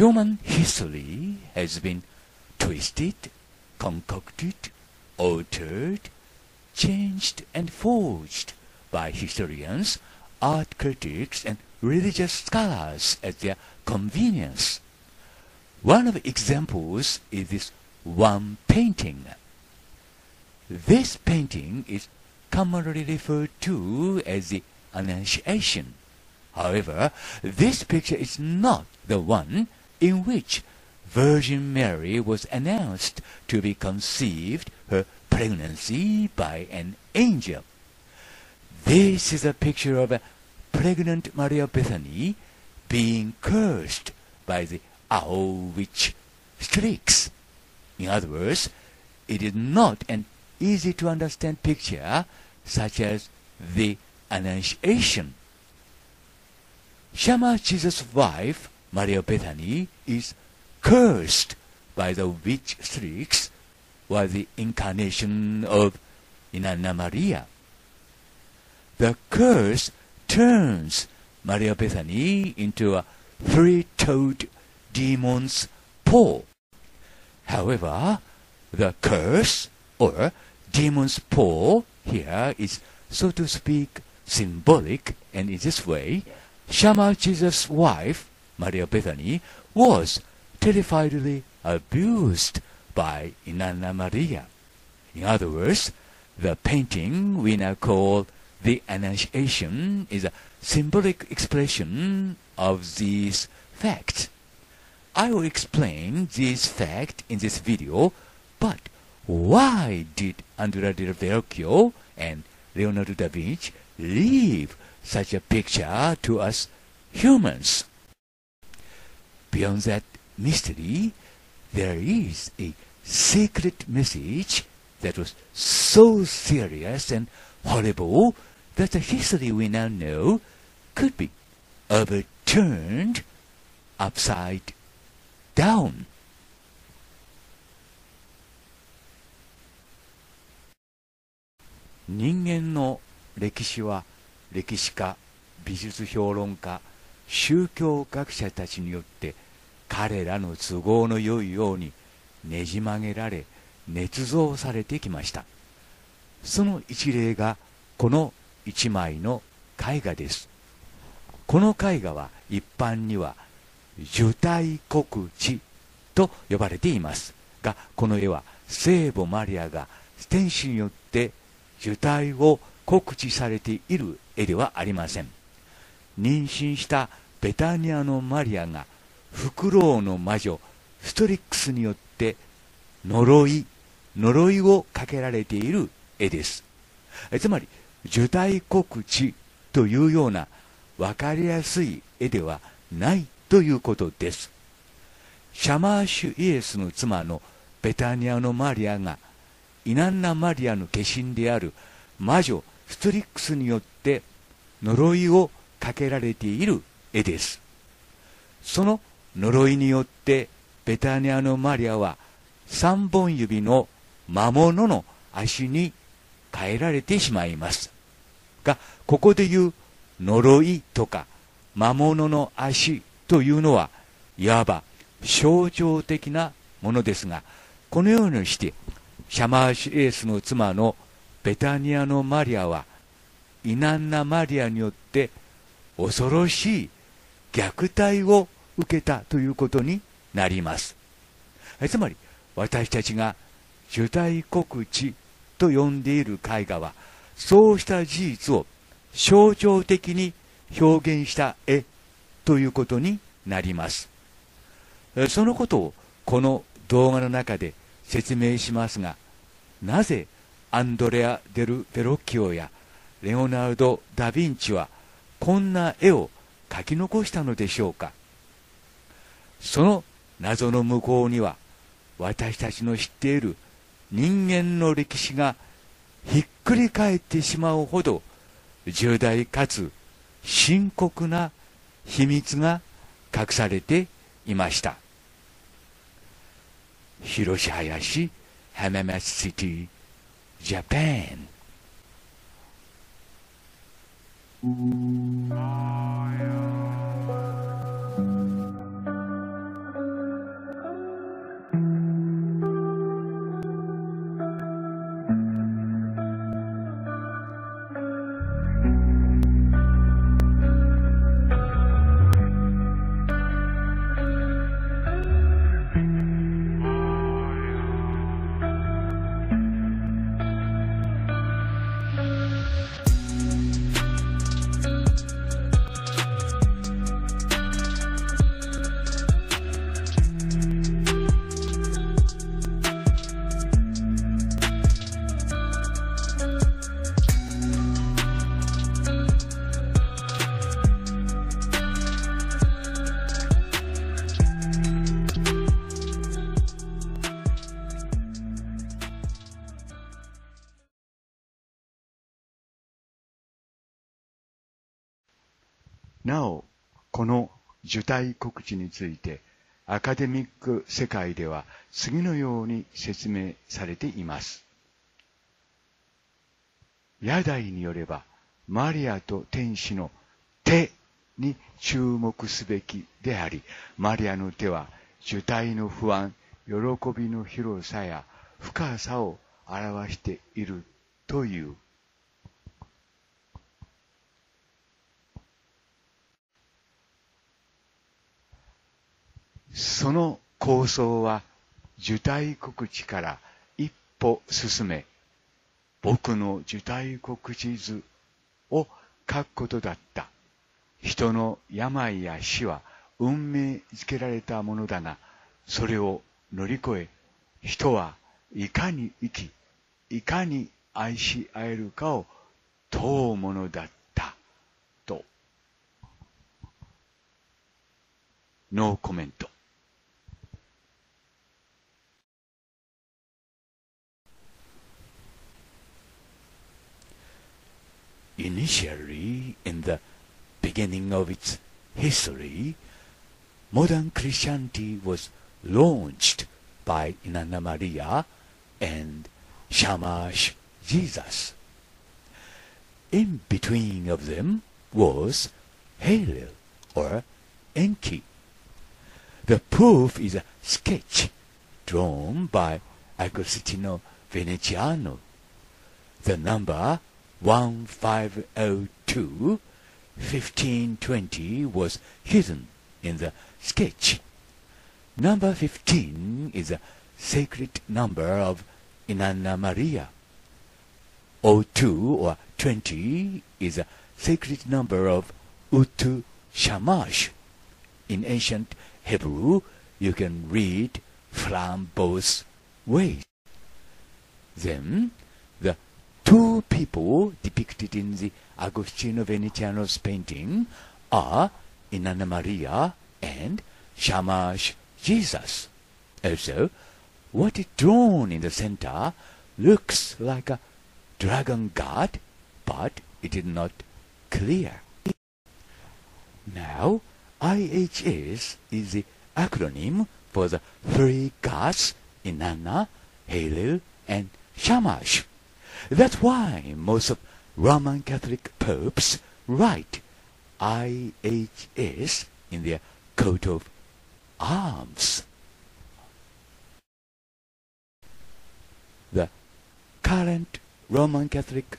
Human history has been twisted, concocted, altered, changed, and forged by historians, art critics, and religious scholars at their convenience. One of the examples is this one painting. This painting is commonly referred to as the Annunciation. However, this picture is not the one in which Virgin Mary was announced to be conceived her pregnancy by an angel. This is a picture of a pregnant Maria Bethany being cursed by the owl witch Strix. In other words, it is not an easy to understand picture such as the Annunciation. Shama Jesus' wife, Maria Bethany, is cursed by the witch Strix, was the incarnation of Inanna Maria. The curse turns Maria Bethany into a three-toed demon's paw. However, the curse or demon's paw here is, so to speak, symbolic, and in this way, Shama Jesus' wife, Maria Bethany, was terrifiedly abused by Inanna Maria. In other words, the painting we now call the Annunciation is a symbolic expression of these facts. I will explain these facts in this video, but why did Andrea del Verrocchio and Leonardo da Vinci leave such a picture to us humans? Beyond that mystery, there is a secret message that was so serious and horrible that the history we now know could be overturned upside down. 人間の歴史は歴史家美術評論家 宗教学者たちによって彼らの都合の良いようにねじ曲げられ捏造されてきました。その一例がこの一枚の絵画です。この絵画は一般には受胎告知と呼ばれていますがこの絵は聖母マリアが天使によって受胎を告知されている絵ではありません。妊娠したベタニアのマリアがフクロウの魔女ストリックスによって呪い呪いをかけられている絵です。つまり受胎告知というような分かりやすい絵ではないということです。シャマーシュイエスの妻のベタニアのマリアがイナンナ・マリアの化身である魔女ストリックスによって呪いをかけられている絵です。その呪いによってベタニアのマリアは三本指の魔物の足に変えられてしまいます。がここで言う呪いとか魔物の足というのはいわば象徴的なものですがこのようにしてシャマーシュエースの妻のベタニアのマリアはイナンナ・マリアによって恐ろしい虐待を受けたということになります。つまり私たちが受胎告知と呼んでいる絵画はそうした事実を象徴的に表現した絵ということになります。そのことをこの動画の中で説明しますがなぜアンドレア・デル・ペロッキオやレオナルド・ダ・ヴィンチはこんな絵を描き残したのでしょうか。その謎の向こうには私たちの知っている人間の歴史がひっくり返ってしまうほど重大かつ深刻な秘密が隠されていました。広林浜松シティジャパン Oh, yeah. 受胎告知について、アカデミック世界では次のように説明されています。野台によれば、マリアと天使の手に注目すべきであり、マリアの手は受胎の不安、喜びの広さや深さを表しているという。その構想は受胎告知から一歩進め、僕の受胎告知図を書くことだった。人の病や死は運命づけられたものだが、それを乗り越え、人はいかに生き、いかに愛し合えるかを問うものだった。と。ノーコメント。Initially, in the beginning of its history, modern Christianity was launched by Inanna Maria and Shamash Jesus. In between of them was Halil or Enki. The proof is a sketch drawn by Agostino Veneziano. The number 1502 1520 was hidden in the sketch. Number 15 is a sacred number of Inanna Maria. 02 or 20 is a sacred number of Utu Shamash. In ancient Hebrew, you can read from both ways. Then Two people depicted in the Agostino Veneziano's painting are Inanna Maria and Shamash Jesus. Also, what is drawn in the center looks like a dragon god, but it is not clear. Now, IHS is the acronym for the three gods Inanna, Halil, and Shamash. That's why most of Roman Catholic popes write IHS in their coat of arms. The current Roman Catholic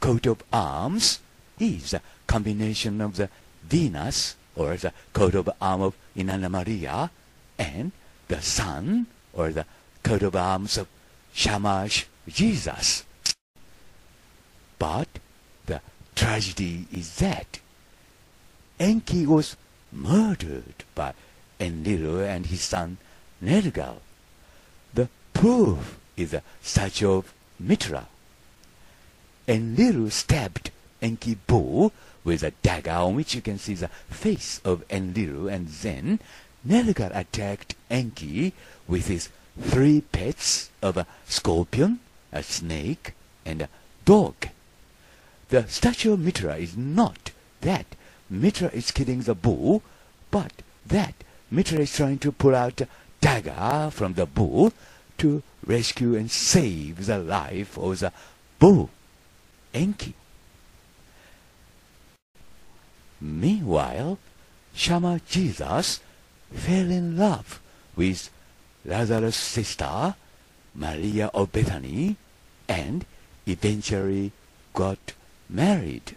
coat of arms is a combination of the Venus, or the coat of arms of Inanna Maria, and the Sun, or the coat of arms of Shamash Jesus. But the tragedy is that Enki was murdered by Enlil and his son Nergal. The proof is a statue of Mitra. Enlil stabbed Enki bull with a dagger on which you can see the face of Enlil and then Nergal attacked Enki with his three pets of a scorpion, a snake, and a dog. The statue of Mitra is not that. Mitra is killing the bull, but that. Mitra is trying to pull out a dagger from the bull to rescue and save the life of the bull, Enki. Meanwhile, Shama Jesus fell in love with Lazarus' sister, Maria of Bethany, and eventually got married.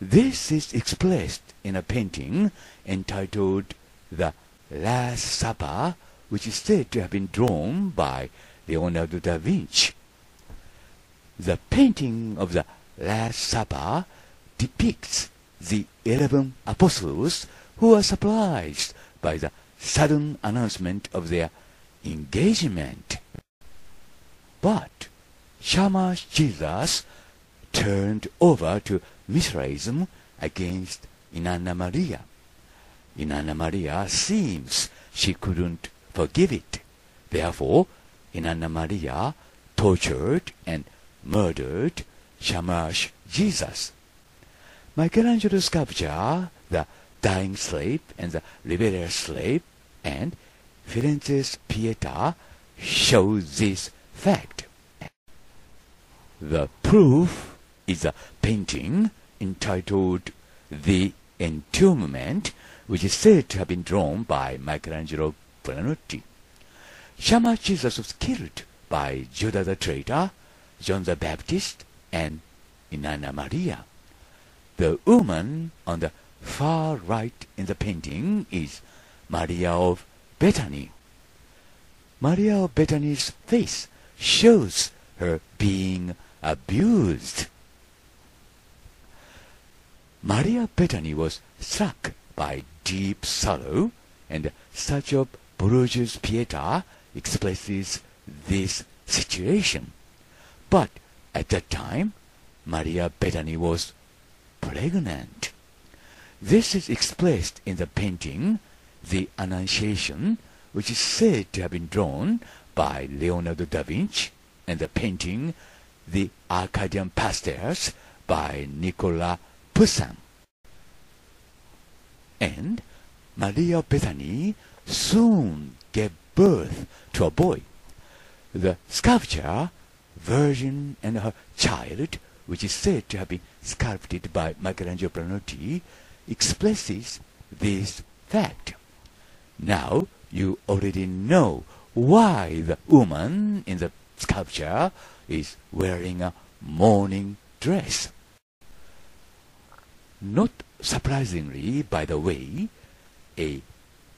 This is expressed in a painting entitled The Last Supper, which is said to have been drawn by Leonardo da Vinci. The painting of the Last Supper depicts the eleven apostles who are surprised by the sudden announcement of their engagement. But Shamash Jesus turned over to Mithraism against Inanna Maria. Inanna Maria seems she couldn't forgive it. Therefore, Inanna Maria tortured and murdered Shamash Jesus. Michelangelo's sculpture the dying slave and the rebellious slave, and Firenze's Pieta show this fact. The proof is a painting entitled The Entombment, which is said to have been drawn by Michelangelo Buonarroti. Shama Jesus was killed by Judah the traitor, John the Baptist, and Inanna Maria. The woman on the far right in the painting is Maria of Bethany. Maria of Bethany's face shows her being abused. Maria Bethany was struck by deep sorrow, and statue of Bruges Pieta expresses this situation. But at that time, Maria Bethany was pregnant. This is expressed in the painting, The Annunciation, which is said to have been drawn by Leonardo da Vinci, and the painting, The Arcadian Pastels, by Nicolas Poussin. And Maria Bethany soon gave birth to a boy. The sculpture, Virgin and her Child, which is said to have been sculpted by Michelangelo Buonarroti, expresses this fact. Now you already know why the woman in the sculpture is wearing a mourning dress. Not surprisingly, by the way, a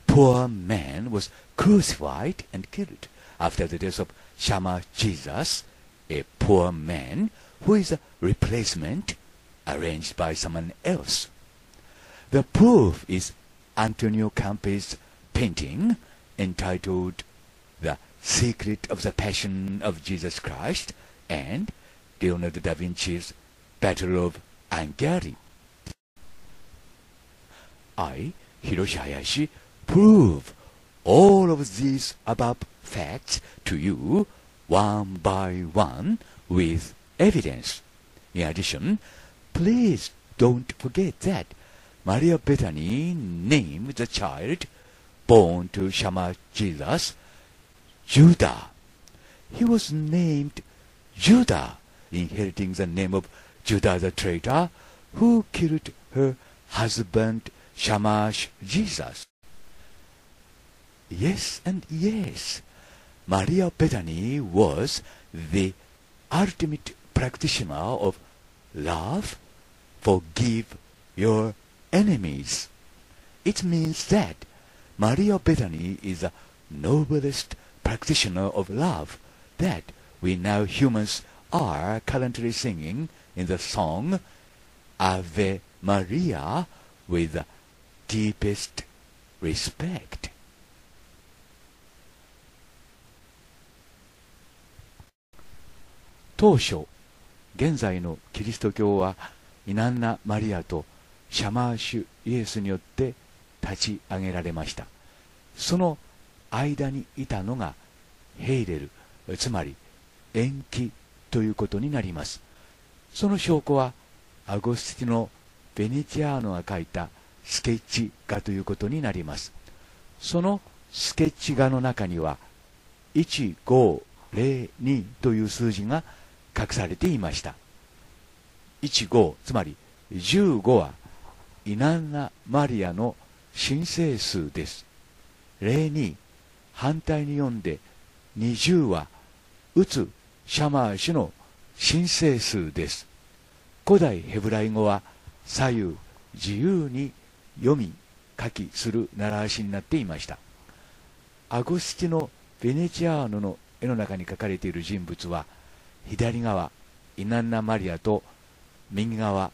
poor man was crucified and killed after the death of Shama Jesus, a poor man who is a replacement arranged by someone else. The proof is Antonio Campi's painting entitled The Secret of the Passion of Jesus Christ and Leonardo da Vinci's Battle of Angari. I, Hiroshi Hayashi, prove all of these above facts to you one by one with evidence. In addition, please don't forget that Maria Bethany named the child born to Shama Jesus Judah. He was named Judah, inheriting the name of Judah the traitor, who killed her husband Shamash Jesus. Yes and yes, Maria Bethany was the ultimate practitioner of love, forgive your enemies. It means that Maria Bethany is the noblest practitioner of love that we now humans are currently singing in the song Ave Maria with deepest respect. 当初現在のキリスト教はイナンナ・マリアとシャマーシュ・イエスによって立ち上げられましたその間にいたのがヘイレルつまり延期ということになりますその証拠はアゴスティノ・ベネチアーノが書いたスケッチ画ということになります。そのスケッチ画の中には1502という数字が隠されていました。15つまり15はイナンナ・マリアの申請数です。02反対に読んで20は打つシャマー氏の申請数です。古代ヘブライ語は左右自由に読み書きする習わしになっていました。アゴスティノ・ベネチアーノの絵の中に描かれている人物は左側イナンナ・マリアと右側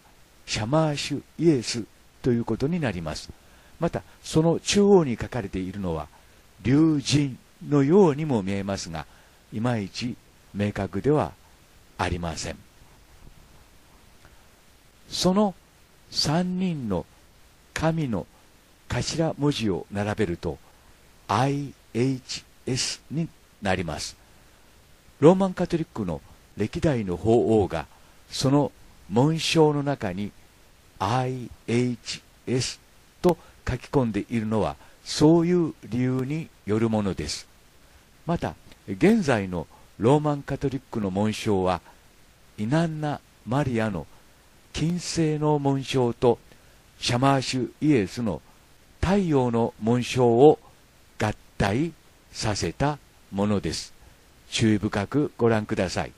シャマーシュイエスということになります。またその中央に書かれているのは竜神のようにも見えますがいまいち明確ではありません。その3人の神の頭文字を並べると IHS になります。ローマンカトリックの歴代の法王がその紋章の中に IHS と書き込んでいるのはそういう理由によるものです。また現在のローマンカトリックの紋章はイナンナ・マリアの金星の紋章とシャマーシュイエスの太陽の紋章を合体させたものです。注意深くご覧ください。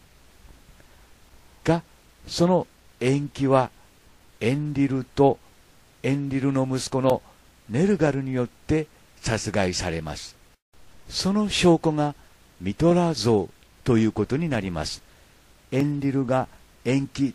がその延期はエンリルとエンリルの息子のネルガルによって殺害されます。その証拠がミトラ像ということになります。エンリルが延期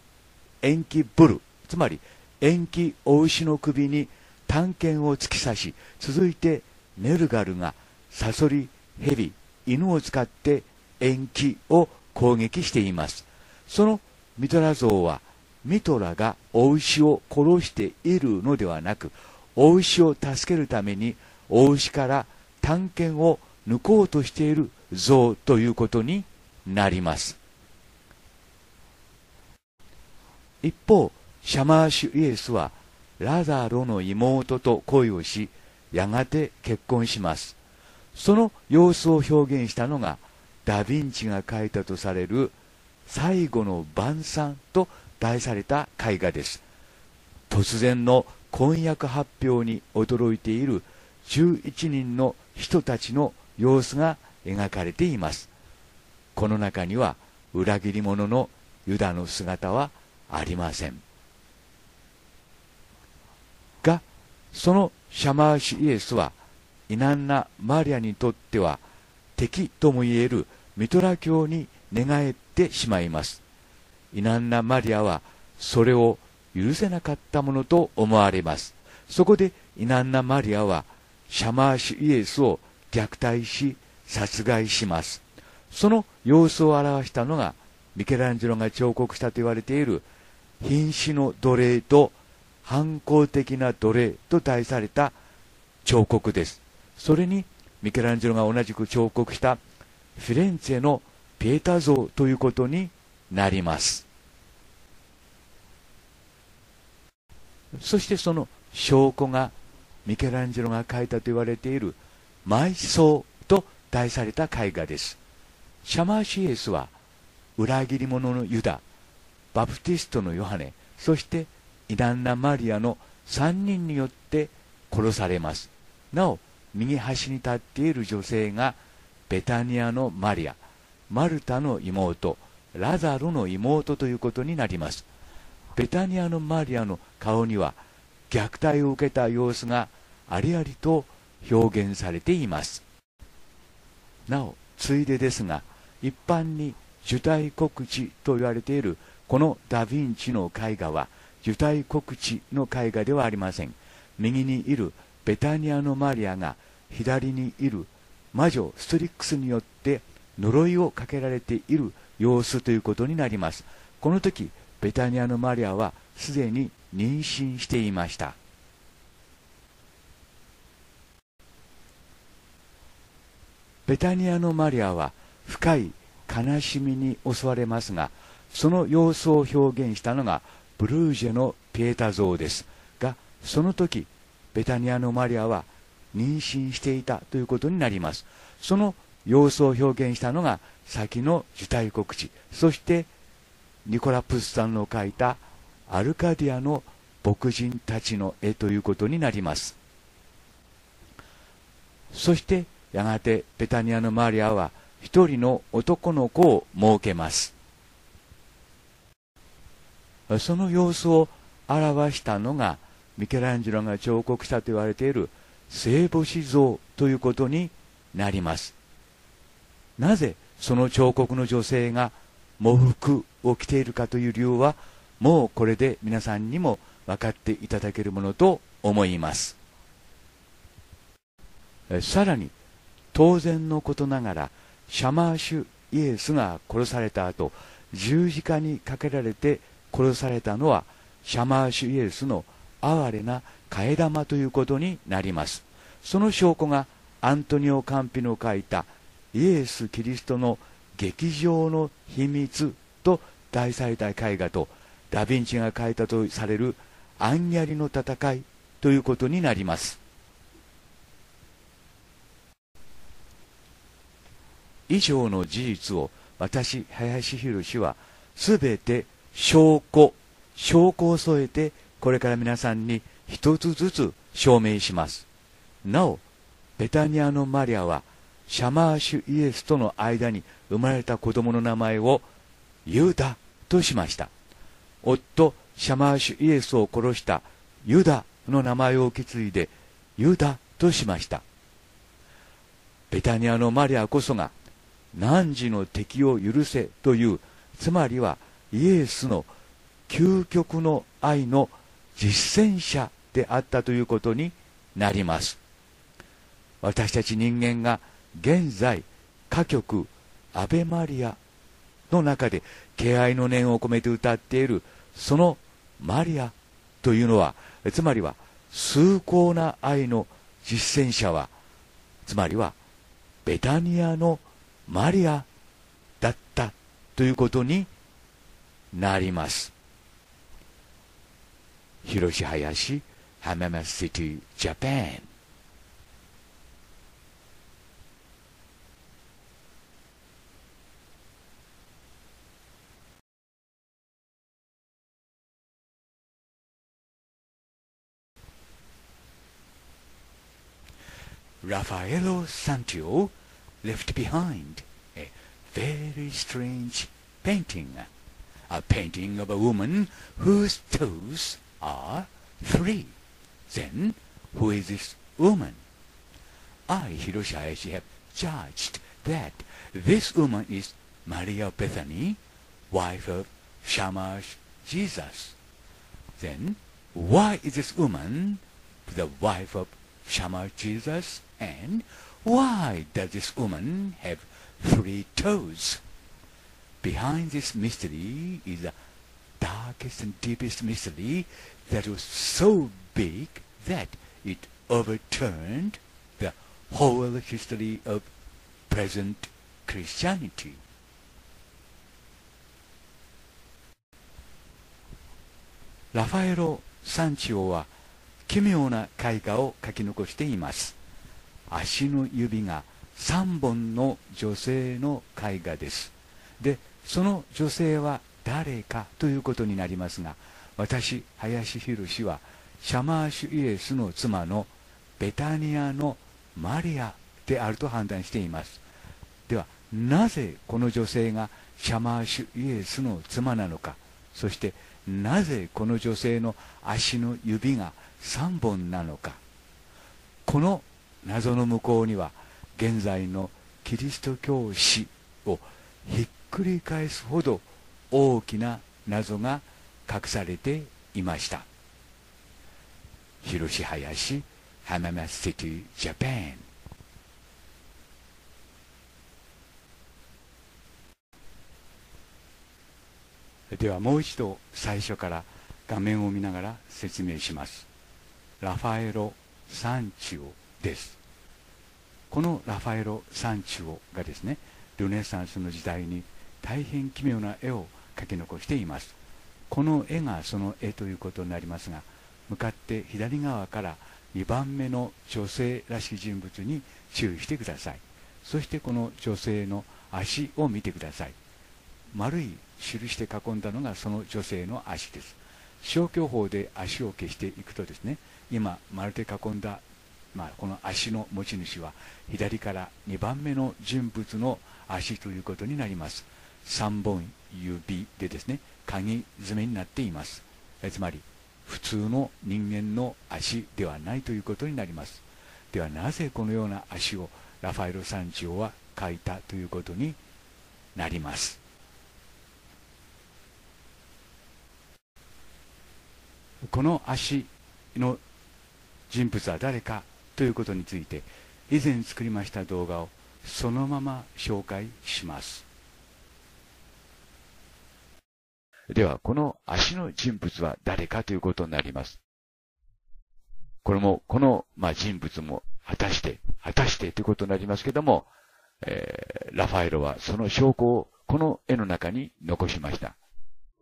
延期ブルつまり延期お牛の首に探検を突き刺し続いてネルガルがサソリ蛇犬を使って延期を攻撃しています。そのミトラ像はミトラがお牛を殺しているのではなくお牛を助けるためにお牛から探検を抜こうとしている像ということになります。一方シャマーシュイエスはラザロの妹と恋をしやがて結婚します。その様子を表現したのがダ・ヴィンチが描いたとされる最後の晩餐と題された絵画です。突然の婚約発表に驚いている11人の人たちの様子が描かれています。この中には裏切り者のユダの姿はありませんがそのシャマーシュイエスはイナンナ・マリアにとっては敵ともいえるミトラ教に寝返ってしまいます。イナンナ・マリアはそれを許せなかったものと思われます。そこでイナンナ・マリアはシャマーシュイエスを虐待し殺害します。その様子を表したのがミケランジェロが彫刻したと言われている瀕死の奴隷と反抗的な奴隷と題された彫刻です。それにミケランジェロが同じく彫刻したフィレンツェのピエタ像ということになります。そしてその証拠がミケランジェロが描いたと言われている埋葬と題された絵画です。シャマーシエスは裏切り者のユダバプティストのヨハネそしてイダンナ・マリアの3人によって殺されます。なお右端に立っている女性がベタニアのマリアマルタの妹ラザロの妹ということになります。ベタニアのマリアの顔には虐待を受けた様子がありありと表現されています。なおついでですが一般に受胎告知と言われているこのダ・ヴィンチの絵画は受胎告知の絵画ではありません。右にいるベタニアのマリアが左にいる魔女ストリックスによって呪いをかけられている様子ということになります。この時ベタニアのマリアはすでに妊娠していました。ベタニアのマリアは深い悲しみに襲われますがその様子を表現したのがブルージェのピエタ像ですがその時ベタニアのマリアは妊娠していたということになります。その様子を表現したのが先の受胎告知。そしてニコラ・プスさんの描いたアルカディアの牧人たちの絵ということになります。そしてやがてベタニアのマリアは一人の男の子を設けます。その様子を表したのがミケランジェロが彫刻したと言われている聖母子像ということになります。なぜその彫刻の女性が喪服を着ているかという理由はもうこれで皆さんにも分かっていただけるものと思います。さらに当然のことながらシャマーシュイエスが殺された後十字架にかけられて殺されたのはシャマーシュイエスの哀れな替え玉ということになりますその証拠がアントニオ・カンピの書いたイエス・キリストの劇場の秘密と題された絵画とダ・ヴィンチが描いたとされるアンギャリの戦いということになります。以上の事実を私、林博はすべて証拠、証拠を添えてこれから皆さんに一つずつ証明します。なお、ベタニアのマリアはシャマーシュイエスとの間に生まれた子供の名前をユダとしました。夫、シャマーシュイエスを殺したユダの名前を受け継いでユダとしました。ベタニアのマリアこそが汝の敵を許せという、つまりはイエスの究極の愛の実践者であったということになります。私たち人間が現在歌曲アベマリアの中で敬愛の念を込めて歌っているそのマリアというのはつまりは崇高な愛の実践者はつまりはベタニアのマリアだったということになります。広島林、浜松シティ、ジャパン。Raffaello Santio left behind a very strange painting. A painting of a woman whose toes are three. Then, who is this woman? Ah, I, Hiroshi Hayashi, have judged that this woman is Maria Bethany, wife of Shamash Jesus. Then, why is this woman the wife of Shamash Jesus? And why does this woman have three toes? Behind this mystery is the darkest and deepest mystery that was so big that it overturned the whole history of present Christianity. ラファエロ・サンチオは奇妙な絵画を描き残しています。足の指が3本の女性の絵画ですでその女性は誰かということになりますが私林博はシャマーシュイエスの妻のベタニアのマリアであると判断しています。ではなぜこの女性がシャマーシュイエスの妻なのかそしてなぜこの女性の足の指が3本なのか。この謎の向こうには現在のキリスト教史をひっくり返すほど大きな謎が隠されていました。広島林浜松シティジャパンではもう一度最初から画面を見ながら説明します。ラファエロ・サンチオです。このラファエロ・サンチオがですねルネサンスの時代に大変奇妙な絵を描き残しています。この絵がその絵ということになりますが向かって左側から2番目の女性らしき人物に注意してください。そしてこの女性の足を見てください。丸い印で囲んだのがその女性の足です。消去法で足を消していくとですね今丸で囲んだまあ、この足の持ち主は左から2番目の人物の足ということになります。3本指でですね鍵爪になっています。えつまり普通の人間の足ではないということになります。ではなぜこのような足をラファエロ山頂は描いたということになります。この足の人物は誰かということについて以前作りました動画をそのまま紹介します。ではこの足の人物は誰かということになりますこれもこの、まあ、人物も果たして果たしてということになりますけども、えー、ラファエロはその証拠をこの絵の中に残しました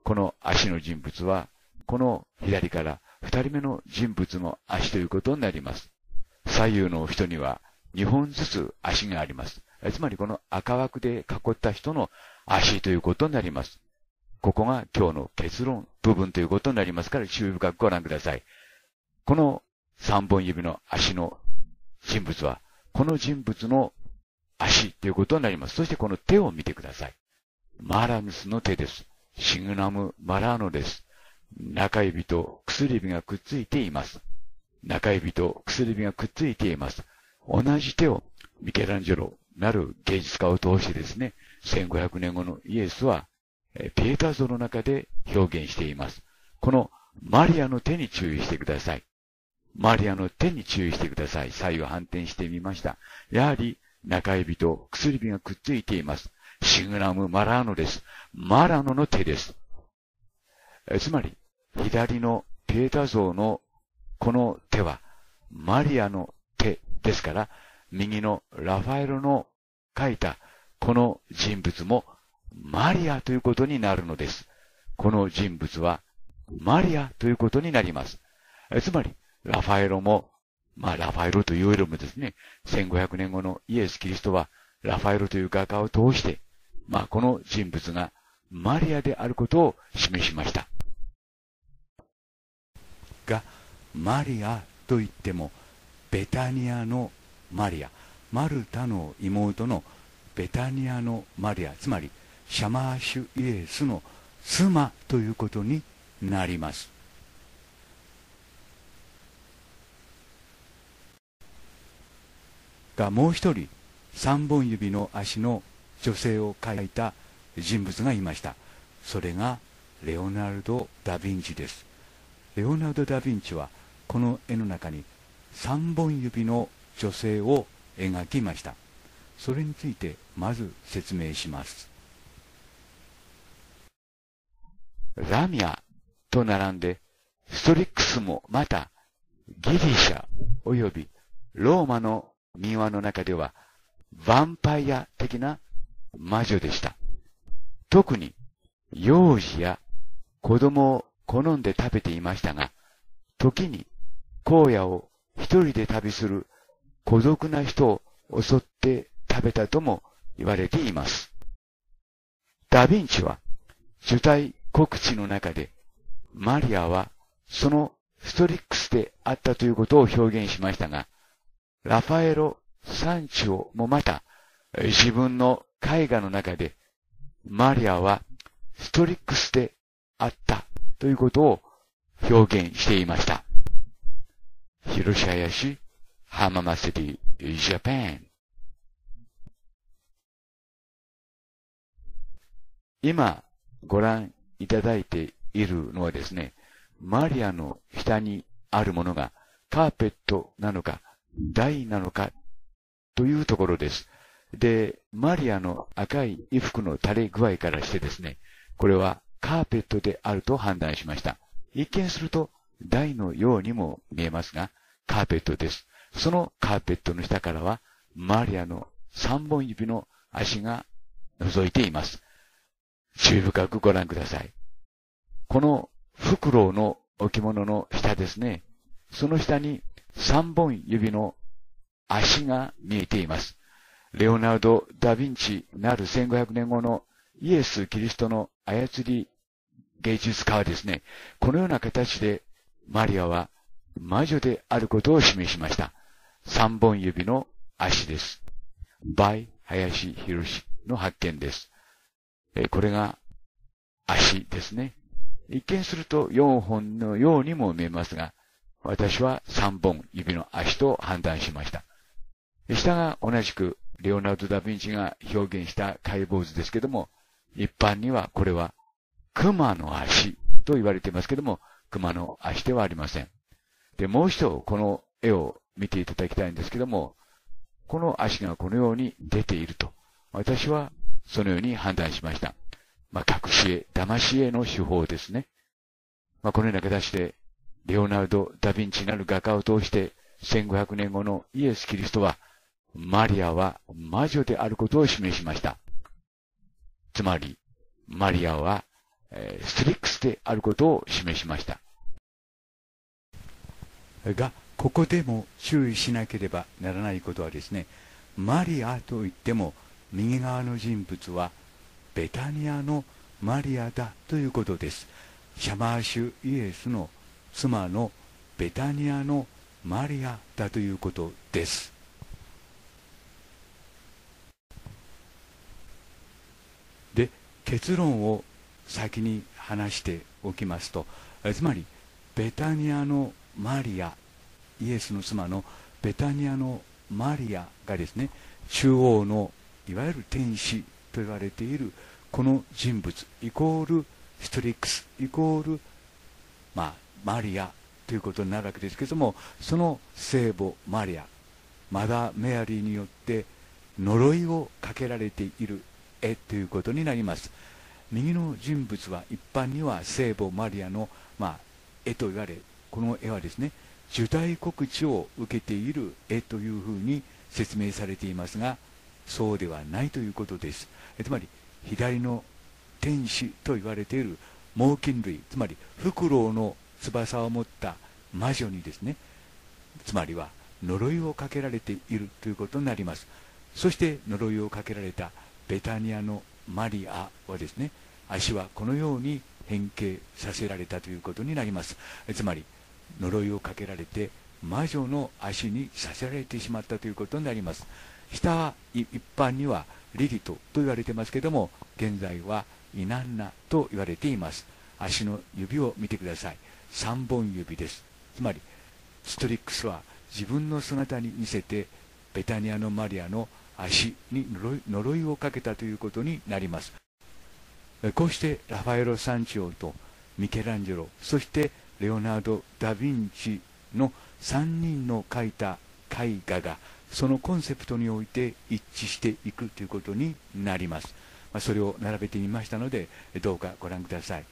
この足の人物はこの左から二人目の人物の足ということになります。左右の人には二本ずつ足があります。つまりこの赤枠で囲った人の足ということになります。ここが今日の結論部分ということになりますから注意深くご覧ください。この三本指の足の人物は、この人物の足ということになります。そしてこの手を見てください。マラヌスの手です。シグナム・マラーノです。中指と薬指がくっついています。中指と薬指がくっついています。同じ手をミケランジェロなる芸術家を通してですね、1500年後のイエスは、えピエタ像の中で表現しています。このマリアの手に注意してください。マリアの手に注意してください。左右反転してみました。やはり中指と薬指がくっついています。シグナム・マラーノです。マラノの手です。えつまり、左のピエタ像のこの手はマリアの手ですから、右のラファエロの書いたこの人物もマリアということになるのです。この人物はマリアということになります。つまり、ラファエロも、まあラファエロというよりもですね、1500年後のイエス・キリストはラファエロという画家を通して、まあこの人物がマリアであることを示しました。が、マリアといっても、ベタニアのマリア、マルタの妹のベタニアのマリア、つまりシャマーシュイエスの妻ということになります。がもう一人三本指の足の女性を描いた人物がいました。それがレオナルド・ダ・ヴィンチです。レオナルド・ダ・ヴィンチはこの絵の中に三本指の女性を描きました。それについてまず説明します。ラミアと並んでストリックスもまたギリシャ及びローマの民話の中では、ヴァンパイア的な魔女でした。特に、幼児や子供を好んで食べていましたが、時に荒野を一人で旅する孤独な人を襲って食べたとも言われています。ダヴィンチは主体告知の中で、マリアはそのストリックスであったということを表現しましたが、ラファエロ・サンチオもまた自分の絵画の中でマリアはストリックスであったということを表現していました。広島やし、浜祭り、ジャパン。今ご覧いただいているのはですね、マリアの下にあるものがカーペットなのか、大なのかというところです。で、マリアの赤い衣服の垂れ具合からしてですね、これはカーペットであると判断しました。一見すると台のようにも見えますが、カーペットです。そのカーペットの下からは、マリアの三本指の足が覗いています。注意深くご覧ください。このフクロウの置物の下ですね。その下に三本指の足が見えています。レオナルド・ダ・ヴィンチなる1500年後のイエス・キリストの操り芸術家はですね、このような形でマリアは魔女であることを示しました。三本指の足です。バイ・林博士の発見です。これが足ですね。一見すると4本のようにも見えますが、私は3本指の足と判断しました。下が同じくレオナルド・ダ・ヴィンチが表現した解剖図ですけども、一般にはこれは熊の足と言われていますけども、熊の足ではありません。で、もう一度この絵を見ていただきたいんですけども、この足がこのように出ていると、私はそのように判断しました。まあ、隠し絵、騙し絵の手法ですね。まあ、このような形でレオナルド・ダ・ヴィンチなる画家を通して1500年後のイエス・キリストはマリアは魔女であることを示しました。つまり、マリアは、えー、ストリックスであることを示しました。がここでも注意しなければならないことはですねマリアといっても右側の人物はベタニアのマリアだということです。シャマーシュイエスの妻のベタニアのマリアだということです。で結論を先に話しておきますとつまりベタニアのマリアイエスの妻のベタニアのマリアがですね中央のいわゆる天使と言われているこの人物イコールストリックスイコール、まあ、マリアということになるわけですけれどもその聖母マリアマダ・メアリーによって呪いをかけられている絵ということになります。右の人物は一般には聖母マリアの、まあ、絵と言われこの絵はですね受胎告知を受けている絵というふうに説明されていますがそうではないということです。つまり左の天使と言われている猛禽類つまりフクロウの翼を持った魔女にですねつまりは呪いをかけられているということになります。そして呪いをかけられたベタニアのマリアはですね足はこのように変形させられたということになります。つまり呪いをかけられて魔女の足にさせられてしまったということになります。下は一般にはリリトと言われてますけども現在はイナンナと言われています。足の指を見てください。3本指です。つまりストリックスは自分の姿に似せてベタニアのマリアの足に呪いをかけたということになります。こうしてラファエロ・サンチオとミケランジェロそしてレオナルド・ダ・ヴィンチの3人の描いた絵画がそのコンセプトにおいて一致していくということになります、まあ、それを並べてみましたのでどうかご覧ください。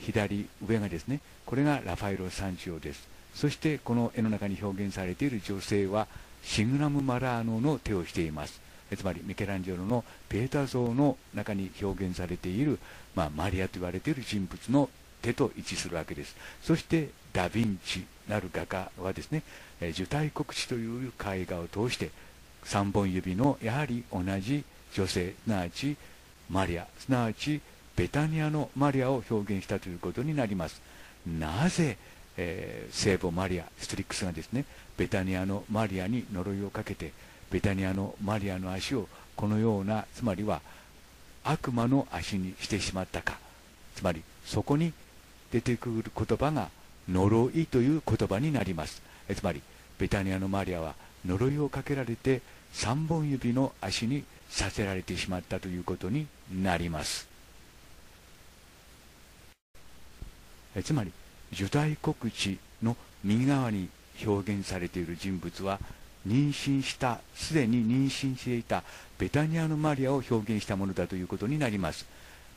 左上がですねこれがラファエロ・サンチオです。そしてこの絵の中に表現されている女性はシグラム・マラーノの手をしています。つまりミケランジェロのペータ像の中に表現されている、まあ、マリアと言われている人物の手と一致するわけです。そしてダ・ヴィンチなる画家はですね「受胎告知」という絵画を通して3本指のやはり同じ女性すなわちマリアすなわちベタニアのマリアを表現したということになります。なぜ、えー、聖母マリアストリックスがですねベタニアのマリアに呪いをかけてベタニアのマリアの足をこのようなつまりは悪魔の足にしてしまったか。つまりそこに出てくる言葉が呪いという言葉になります。つまりベタニアのマリアは呪いをかけられて3本指の足にさせられてしまったということになります。つまり受胎告知の右側に表現されている人物は妊娠したすでに妊娠していたベタニアのマリアを表現したものだということになります。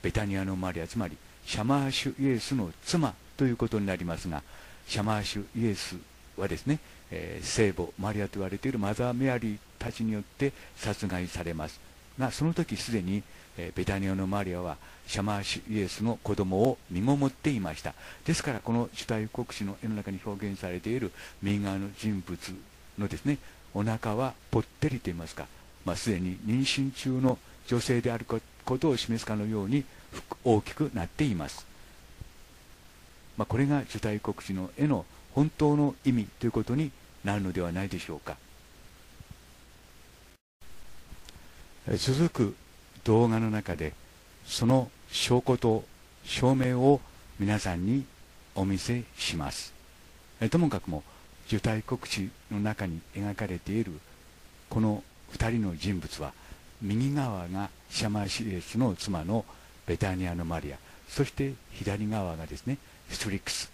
ベタニアのマリアつまりシャマーシュイエスの妻ということになりますがシャマーシュイエスはですね、えー、聖母マリアと言われているマザー・メアリーたちによって殺害されます。がその時すでに、えー、ベタニアのマリアはシャマーシュイエスの子供を身ごもっていました。ですからこの主体国史の絵の中に表現されている右側の人物のですねお腹はぽってりと言いますか、まあ、すでに妊娠中の女性であることを示すかのように大きくなっています、まあ、これが受胎告知の絵の本当の意味ということになるのではないでしょうか。続く動画の中でその証拠と証明を皆さんにお見せします。ともかくも受胎告知の中に描かれているこの2人の人物は右側がシャマーシエスの妻のベタニアのマリアそして左側がですねストリックス。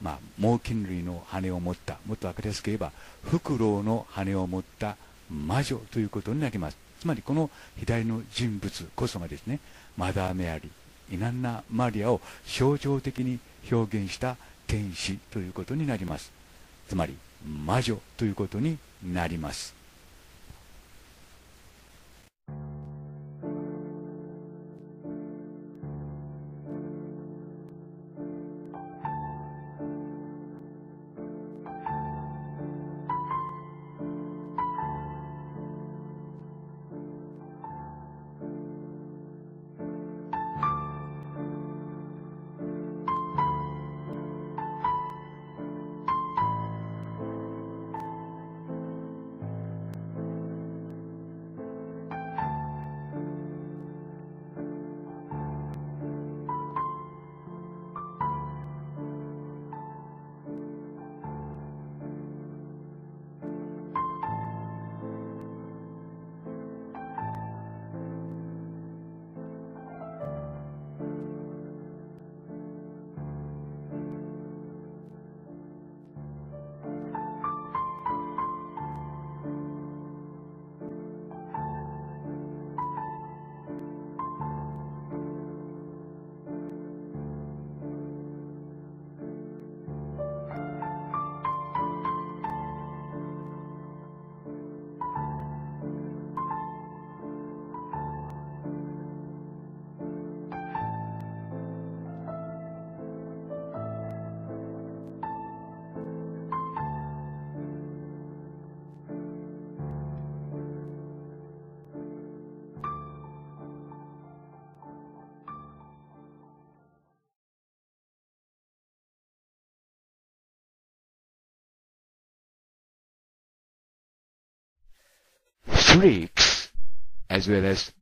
まあ、猛禽類の羽を持ったもっと分かりやすく言えばフクロウの羽を持った魔女ということになります。つまりこの左の人物こそがですねマダー・メアリーイナンナ・マリアを象徴的に表現した天使ということになります。つまり魔女ということになります。Strix, as well as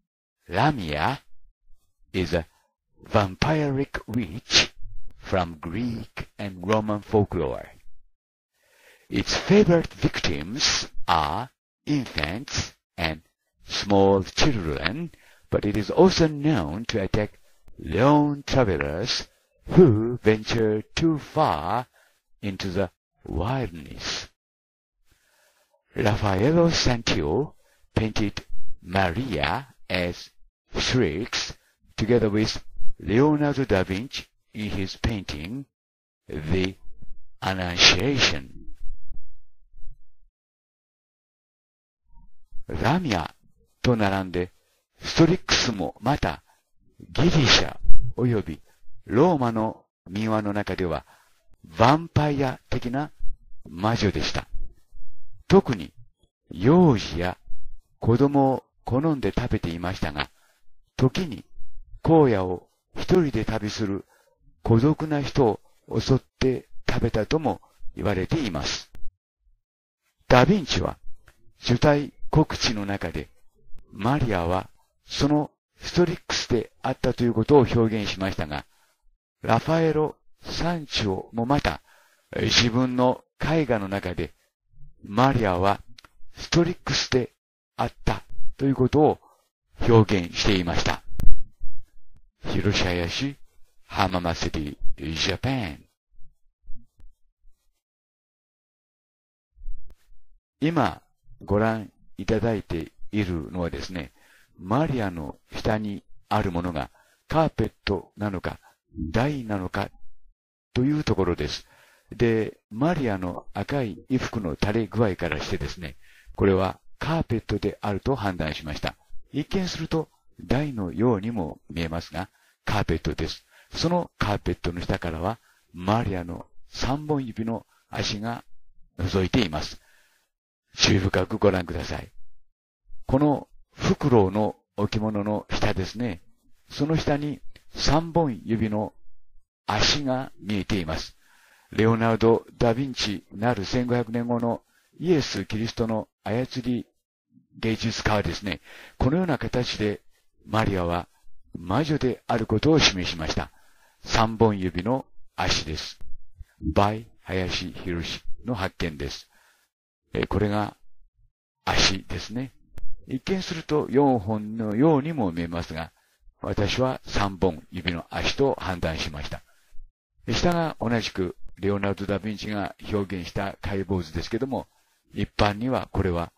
Lamia, is a vampiric witch from Greek and Roman folklore. Its favorite victims are infants and small children, but it is also known to attack lone travelers who venture too far into the wilderness. Raffaello Santillo painted Maria as Strix together with Leonardo da Vinci in his painting The Annunciation. ラミアと並んで、ストリックスもまたギリシャ及びローマの民話の中ではヴァンパイア的な魔女でした。特に幼児や子供を好んで食べていましたが、時に荒野を一人で旅する孤独な人を襲って食べたとも言われています。ダヴィンチは主体告知の中で、マリアはそのストリックスであったということを表現しましたが、ラファエロ・サンチオもまた自分の絵画の中で、マリアはストリックスであったということを表現していました。広島市浜祭りジャパン今ご覧いただいているのはですね、マリアの下にあるものがカーペットなのか台なのかというところです。で、マリアの赤い衣服の垂れ具合からしてですね、これはカーペットであると判断しました。一見すると台のようにも見えますが、カーペットです。そのカーペットの下からは、マリアの三本指の足が覗いています。注意深くご覧ください。このフクロウの置物の下ですね。その下に三本指の足が見えています。レオナルド・ダ・ヴィンチなる1500年後のイエス・キリストの操り芸術家はですね、このような形でマリアは魔女であることを示しました。三本指の足です。バイ・林博士の発見です。これが足ですね。一見すると4本のようにも見えますが、私は3本指の足と判断しました。下が同じくレオナルド・ダ・ヴィンチが表現した解剖図ですけども、一般にはこれは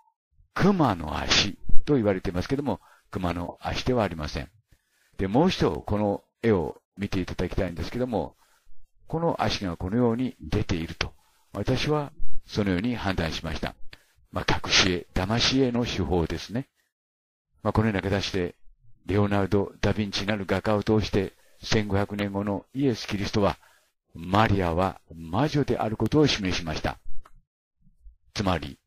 熊の足と言われていますけども、熊の足ではありません。で、もう一度この絵を見ていただきたいんですけども、この足がこのように出ていると、私はそのように判断しました。まあ、隠し絵、騙し絵の手法ですね。まあ、このような形で、レオナルド・ダ・ヴィンチなる画家を通して、1500年後のイエス・キリストは、マリアは魔女であることを示しました。つまり、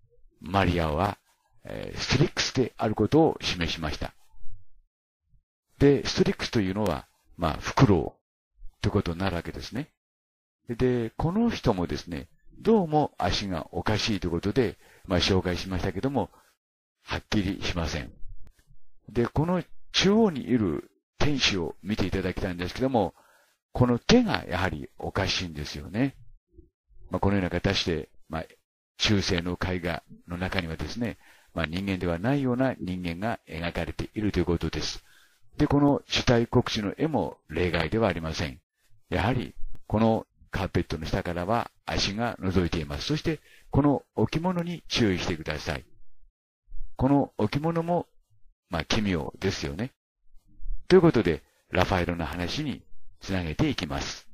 マリアは、えー、ストリックスであることを示しました。で、ストリックスというのは、まあ、フクロウということになるわけですね。で、この人もですね、どうも足がおかしいということで、まあ、紹介しましたけども、はっきりしません。で、この中央にいる天使を見ていただきたいんですけども、この手がやはりおかしいんですよね。まあ、このような形で、まあ、中世の絵画の中にはですね、まあ、人間ではないような人間が描かれているということです。で、この主体国史の絵も例外ではありません。やはり、このカーペットの下からは足が覗いています。そして、この置物に注意してください。この置物も、まあ、奇妙ですよね。ということで、ラファエロの話につなげていきます。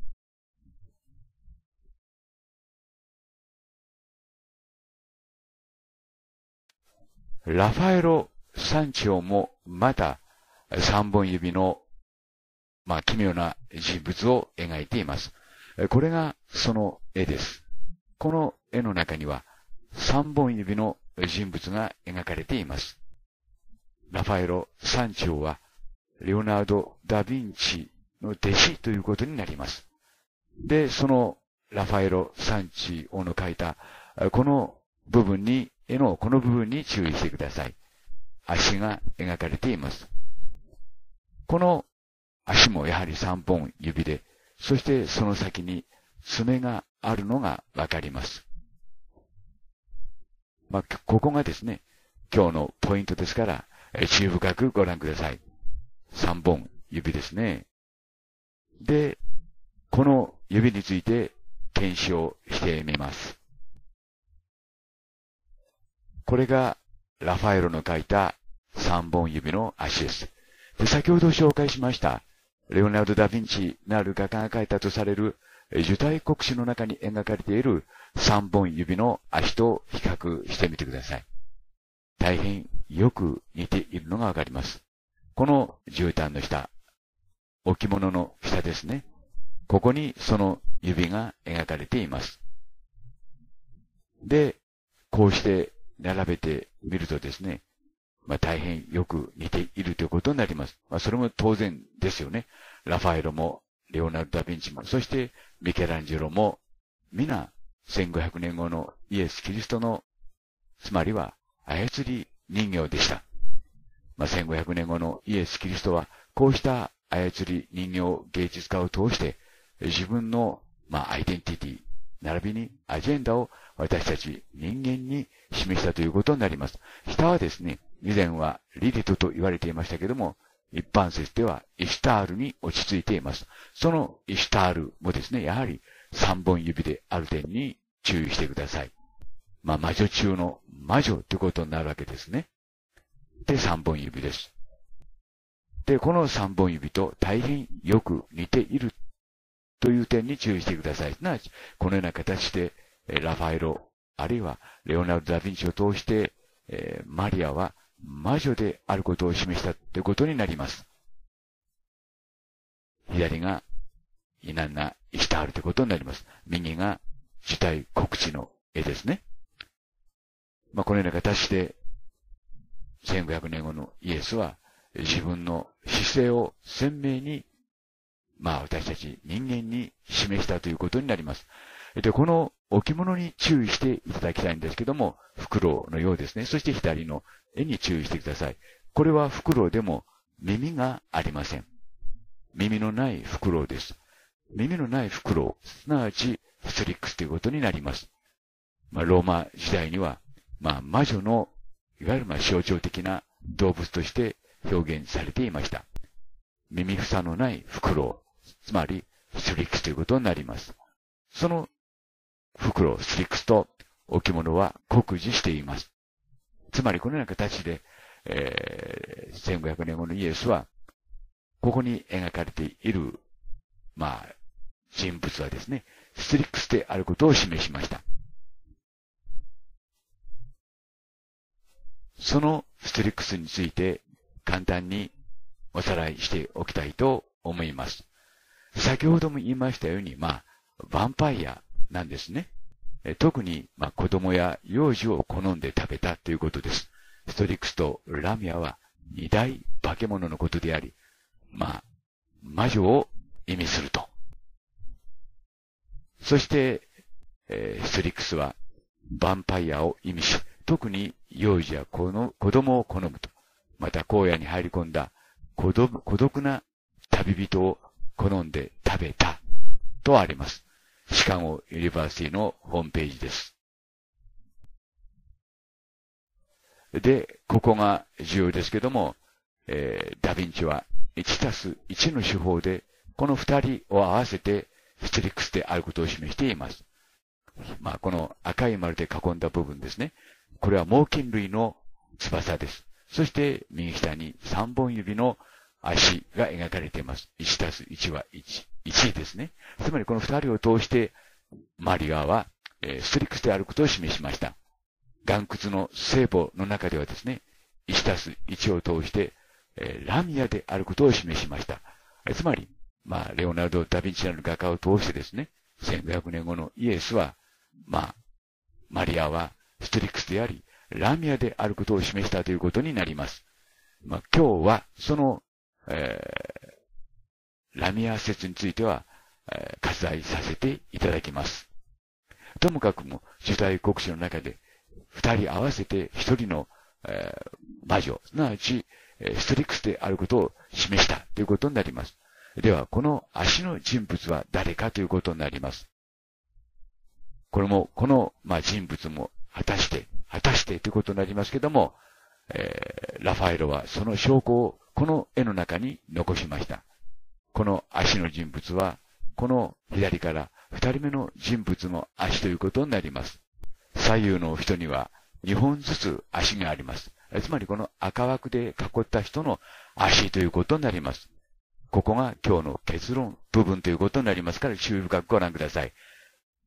ラファエロ・サンチオもまた三本指の、まあ、奇妙な人物を描いています。これがその絵です。この絵の中には三本指の人物が描かれています。ラファエロ・サンチオは、レオナルド・ダ・ヴィンチの弟子ということになります。で、そのラファエロ・サンチオの描いた、この部分に、絵のこの部分に注意してください。足が描かれています。この足もやはり3本指で、そしてその先に爪があるのがわかります。まあ、ここがですね、今日のポイントですから、注意深くご覧ください。3本指ですね。で、この指について検証してみます。これがラファエロの書いた3本指の足です。で先ほど紹介しました、レオナルド・ダ・ヴィンチなる画家が書いたとされる受胎国史の中に描かれている3本指の足と比較してみてください。大変よく似ているのがわかります。この絨毯の下、置物の下ですね。ここにその指が描かれています。で、こうして並べてみるとですね、まあ大変よく似ているということになります。まあそれも当然ですよね。ラファエロも、レオナルド・ダ・ヴィンチも、そしてミケランジェロも、皆1500年後のイエス・キリストの、つまりは操り人形でした。まあ、1500年後のイエス・キリストは、こうした操り人形芸術家を通して、自分の、まあ、アイデンティティ、並びにアジェンダを私たち人間に示したということになります。下はですね、以前はリリトと言われていましたけども、一般説ではイシュタールに落ち着いています。そのイシュタールもですね、やはり三本指である点に注意してください。まあ、魔女中の魔女ということになるわけですね。で、三本指です。で、この三本指と大変よく似ているという点に注意してください。すなわち、このような形で、ラファエロ、あるいはレオナルド・ダ・ヴィンチを通して、え、マリアは魔女であることを示したということになります。左がイナンナ・イシタールということになります。右が主体告知の絵ですね。まあ、このような形で、1500年後のイエスは自分の姿勢を鮮明に、まあ私たち人間に示したということになります。で、この置物に注意していただきたいんですけども、フクロウのようですね。そして左の絵に注意してください。これはフクロウでも耳がありません。耳のないフクロウです。耳のないフクロウ、すなわちスリックスということになります。まあ、ローマ時代には、まあ、魔女の、いわゆるまあ象徴的な動物として表現されていました。耳房のないフクロウ、つまりスリックスということになります。そのフクロウ、スリックスと置物は酷似しています。つまりこのような形で、えー、1500年後のイエスは、ここに描かれている、まあ、人物はですね、スリックスであることを示しました。そのスリックスについて簡単におさらいしておきたいと思います。先ほども言いましたように、まあ、ヴァンパイアなんですね。特に、まあ、子供や幼児を好んで食べたということです。ストリックスとラミアは二大化け物のことであり、まあ、魔女を意味すると。そして、えー、ストリックスは、ヴァンパイアを意味し、特に幼児や子の子供を好むと。また荒野に入り込んだ孤独な旅人を好んで食べたとあります。シカゴユニバーシティのホームページです。で、ここが重要ですけども、えー、ダヴィンチは1たす1の手法で、この2人を合わせてストリックスであることを示しています。まあ、この赤い丸で囲んだ部分ですね。これは猛禽類の翼です。そして右下に3本指の足が描かれています。1たす1は1。1ですね。つまりこの2人を通して、マリアは、えー、ストリックスであることを示しました。岩窟の聖母の中ではですね、1たす1を通して、えー、ラミアであることを示しました。つまり、まあ、レオナルド・ダ・ヴィンチなる画家を通してですね、1500年後のイエスは、まあ、マリアはストリックスであり、ラミアであることを示したということになります。まあ、今日は、その、えー、ラミア説については、えー、割愛させていただきます。ともかくも、主体国史の中で、二人合わせて一人の、えー、魔女、すなわち、ストリックスであることを示したということになります。では、この足の人物は誰かということになります。これも、この、まあ、人物も果たして、果たしてということになりますけども、えー、ラファエロはその証拠をこの絵の中に残しました。この足の人物は、この左から二人目の人物の足ということになります。左右の人には二本ずつ足があります。つまりこの赤枠で囲った人の足ということになります。ここが今日の結論部分ということになりますから注意深くご覧ください。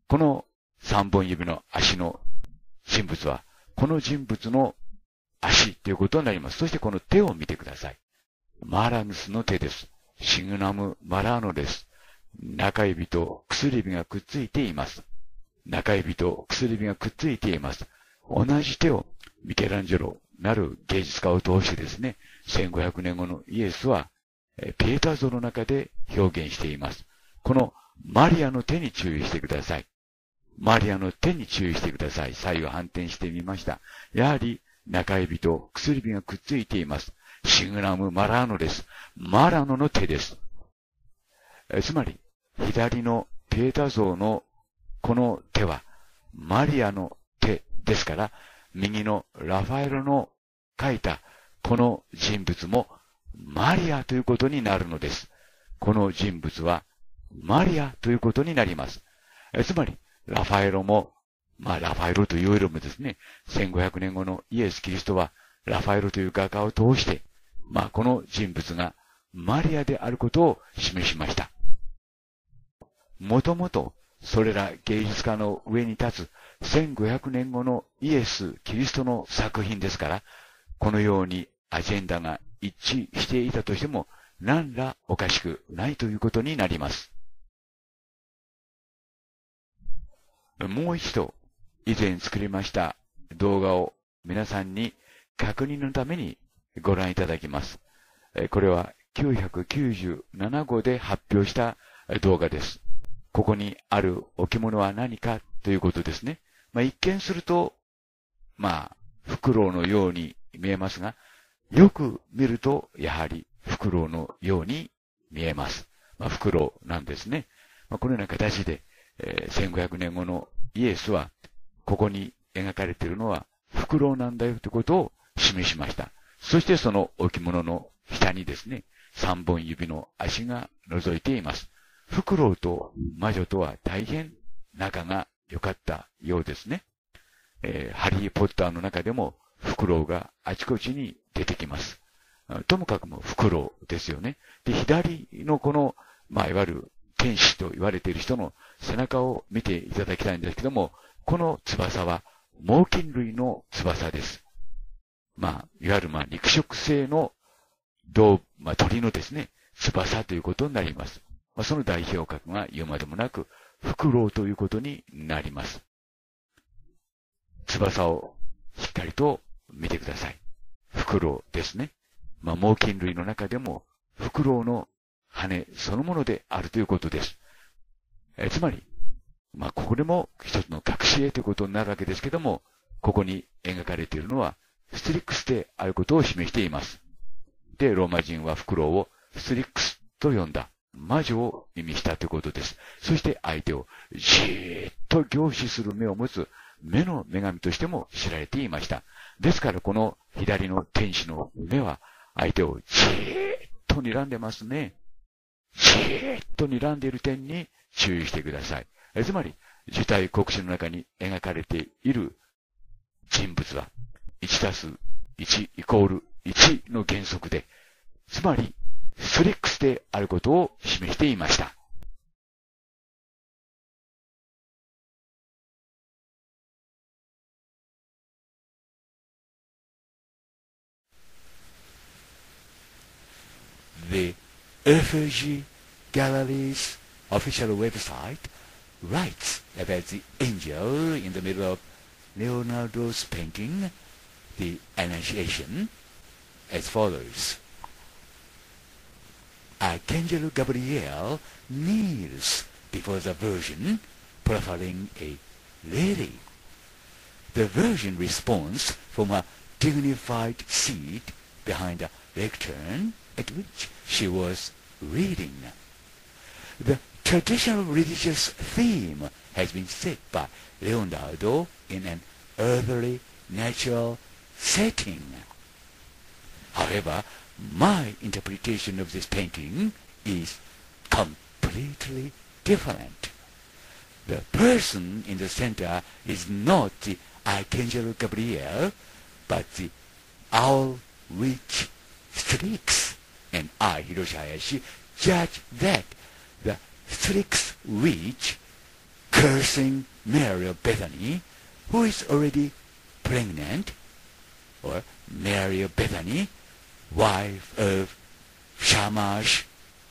この三本指の足の人物は、この人物の足ということになります。そしてこの手を見てください。マラヌスの手です。シグナム・マラーノです。中指と薬指がくっついています。中指と薬指がくっついています。同じ手をミケランジェロなる芸術家を通してですね、1500年後のイエスは、ピエタ像の中で表現しています。このマリアの手に注意してください。マリアの手に注意してください。左右反転してみました。やはり中指と薬指がくっついています。シグナム・マラーノです。マラノの手です。つまり、左のピエタ像のこの手は、マリアの手ですから、右のラファエロの描いたこの人物もマリアということになるのです。この人物はマリアということになります。つまり、ラファエロも、まあラファエロというよりもですね、1500年後のイエス・キリストはラファエロという画家を通して、まあこの人物がマリアであることを示しました。もともと、それら芸術家の上に立つ1500年後のイエス・キリストの作品ですから、このようにアジェンダが一致していたとしても、何らおかしくないということになります。もう一度、以前作りました動画を皆さんに確認のためにご覧いただきます。これは997号で発表した動画です。ここにある置物は何かということですね。まあ、一見すると、まあ、フクロウのように見えますが、よく見ると、やはりフクロウのように見えます。まあ、フクロウなんですね。まあ、このような形で、えー、1500年後のイエスは、ここに描かれているのは、フクロウなんだよということを示しました。そしてその置物の下にですね、三本指の足が覗いています。フクロウと魔女とは大変仲が良かったようですね。えー、ハリー・ポッターの中でもフクロウがあちこちに出てきます。ともかくもフクロウですよね。で、左のこの、まあ、いわゆる天使と言われている人の背中を見ていただきたいんですけども、この翼は猛禽類の翼です。まあ、いわゆるまあ肉食性の動、まあ、鳥のですね、翼ということになります。まあ、その代表格が言うまでもなく、フクロウということになります。翼をしっかりと見てください。フクロウですね。まあ、猛禽類の中でも、フクロウの羽そのものであるということです。えつまり、まあ、ここでも一つの隠し絵ということになるわけですけども、ここに描かれているのは、ストリックスであることを示しています。で、ローマ人はフクロウをストリックスと呼んだ。魔女を意味したということです。そして相手をじーっと凝視する目を持つ目の女神としても知られていました。ですからこの左の天使の目は相手をじーっと睨んでますね。じーっと睨んでいる点に注意してください。つまり、受体国史の中に描かれている人物は1たす1イコール1の原則で、つまりストリックスであることを示していました。The FG Gallery's official website writes about the angel in the middle of Leonardo's painting, The Annunciation, as follows. Archangel Gabriel kneels before the Virgin, profiling a lady. The Virgin responds from a dignified seat behind a lectern at which she was reading. The traditional religious theme has been set by Leonardo in an earthly natural setting. However, my interpretation of this painting is completely different. The person in the center is not the Archangel Gabriel, but the owl which Strix. And I, Hiroshi Hayashi, judge that Strix witch cursing Mary of Bethany, who is already pregnant, or Mary of Bethany, wife of Shamash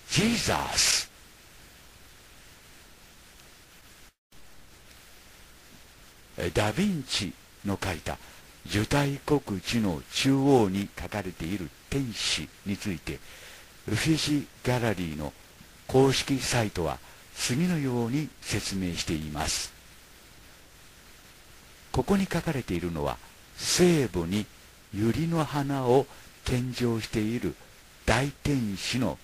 Jesus. ダ・ヴィンチの書いた受胎国地の中央に書かれている天使についてウフィシギャラリーの公式サイトは次のように説明しています。ここに書かれているのは聖母に百合の花を献上している大天使の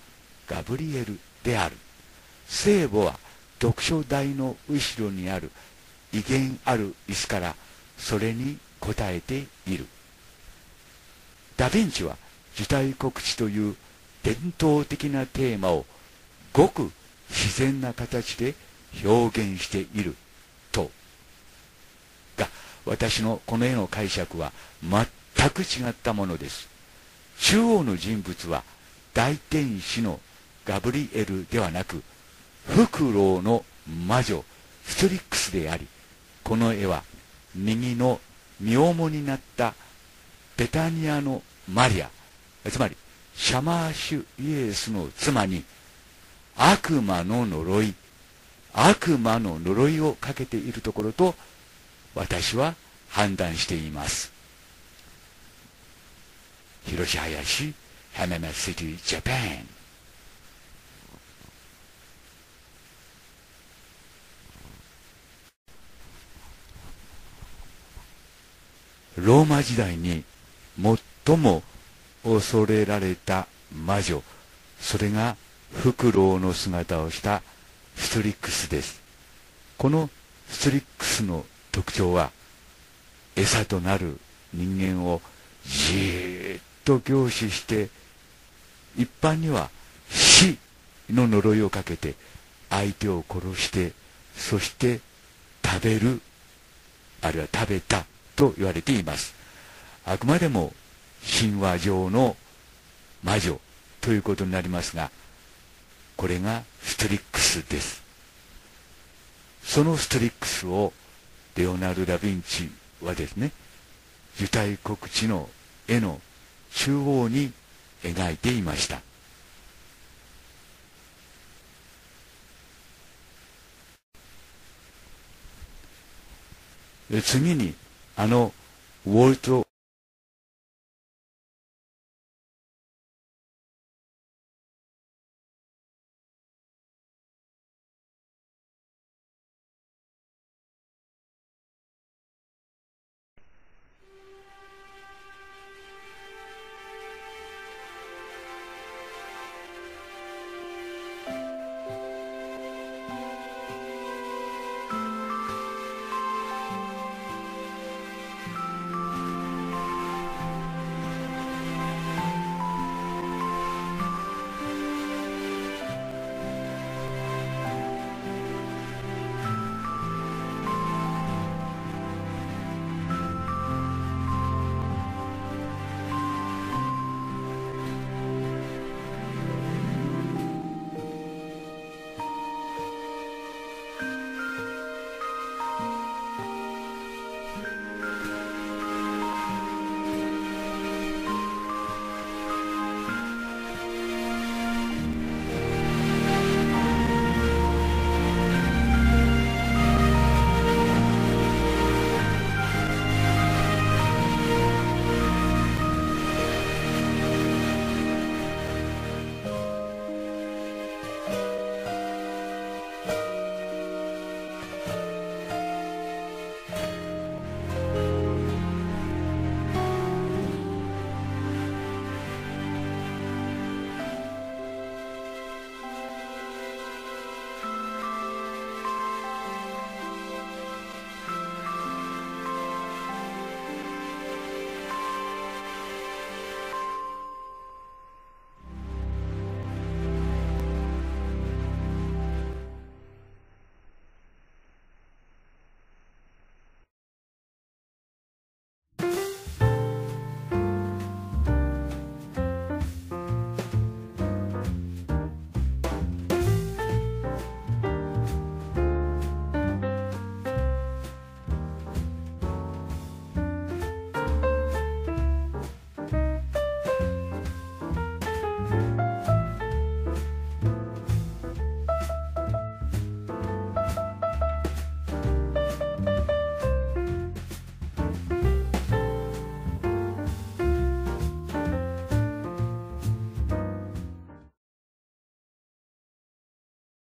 ガブリエルである。聖母は読書台の後ろにある威厳ある椅子からそれに応えている。ダ・ヴィンチは受胎告知という伝統的なテーマをごく自然な形で表現している。と。が私のこの絵の解釈は全く違ったものです。中央の人物は大天使のガブリエルではなくフクロウの魔女ストリックスでありこの絵は右の名門になったベタニアのマリアつまりシャマーシュイエスの妻に悪魔の呪い。悪魔の呪いをかけているところと私は判断しています。広島林浜松シティジャパンローマ時代に最も恐れられた魔女それがフクロウの姿をしたストリックスです。このストリックスの特徴は餌となる人間をじーっと凝視して一般には死の呪いをかけて相手を殺してそして食べるあるいは食べたと言われています。あくまでも神話上の魔女ということになりますがこれがストリックスです。そのストリックスをレオナルド・ダ・ヴィンチはですね受胎告知の絵の中央に描いていました。次にあのウォルト・